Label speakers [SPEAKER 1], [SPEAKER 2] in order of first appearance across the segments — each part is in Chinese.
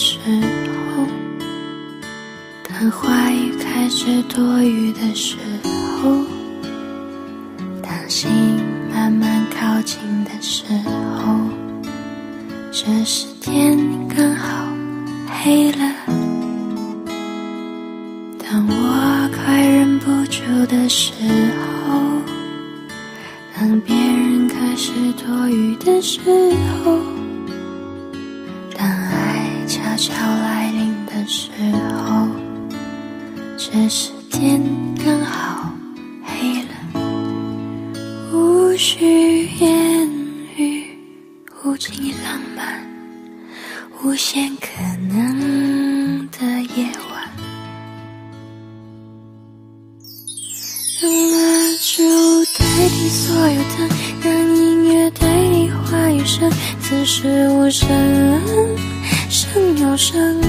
[SPEAKER 1] 时候，当话语开始多余的时候，当心慢慢靠近的时候，这时天刚好黑了。当我快忍不住的时候，当别人开始多余的时候。这时天刚好黑了，无需言语，无尽浪漫，无限可能的夜晚，让蜡烛代替所有灯，让音乐代替话语声，此时无声，声有声。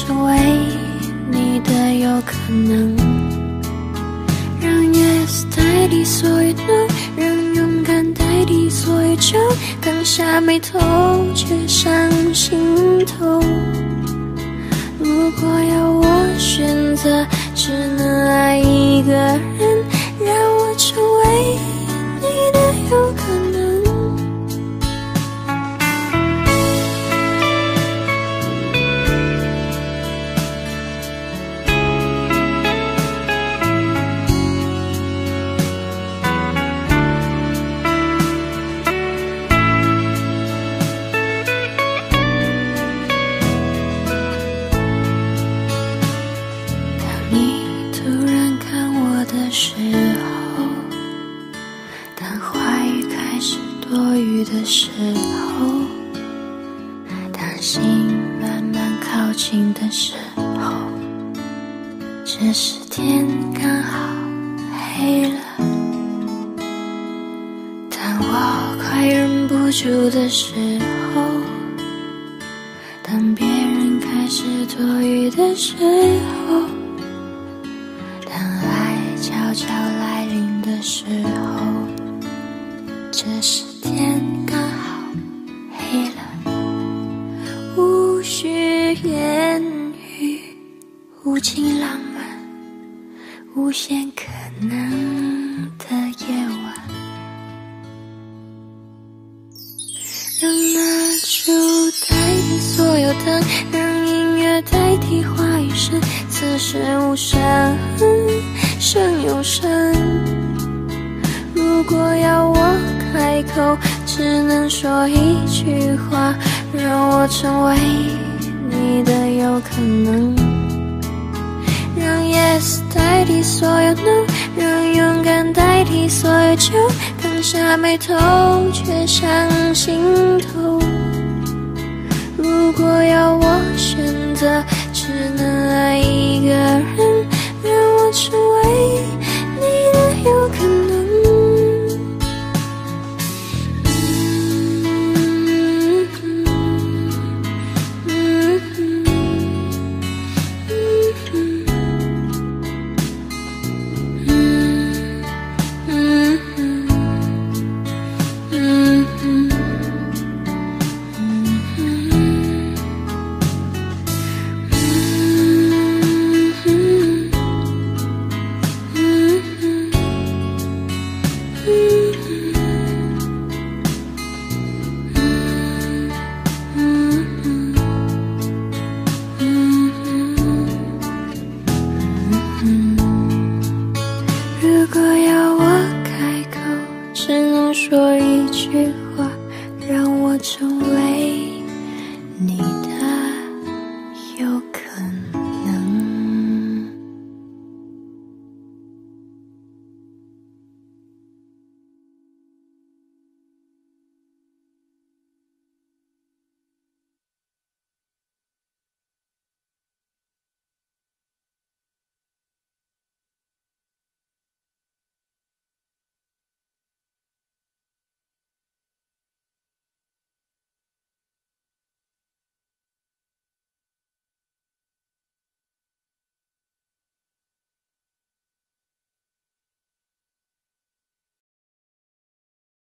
[SPEAKER 1] 成为你的有可能。让 yes 代替所有 no，让勇敢代替所有酒，刚下眉头却上心头。如果要我选择，只能爱一个人，让我成为的时候，当心慢慢靠近的时候，这时天刚好黑了。当我快忍不住的时候，当别人开始多余的时候。当爱悄悄来临的时候，无尽浪漫，无限可能的夜晚，让蜡烛代替所有灯，让音乐代替话语声，此时无声，胜有声。如果要我开口，只能说一句话，让我成为你的有可能。代替所有能让勇敢代替所有酒，放下眉头却上心头。如果要我选择，只能爱一个人说一句话让我成为